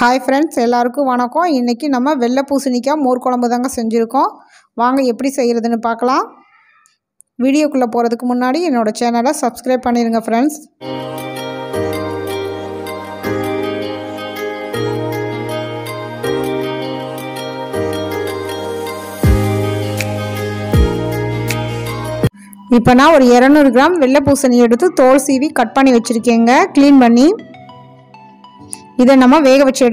Hi friends எல்லாருக்கும் வணக்கம். இன்றைக்கி நம்ம வெள்ளை பூசணிக்காய் மோர் குழம்பு தாங்க செஞ்சுருக்கோம். வாங்க எப்படி செய்கிறதுன்னு பார்க்கலாம். வீடியோக்குள்ளே போகிறதுக்கு முன்னாடி என்னோடய சேனலை சப்ஸ்கிரைப் பண்ணிடுங்க ஃப்ரெண்ட்ஸ் இப்போ நான் ஒரு இரநூறு கிராம் வெள்ளை பூசணி எடுத்து தோல் சீவி கட் பண்ணி வச்சுருக்கேங்க. க்ளீன் பண்ணி. இதை நம்ம வேக வச்சு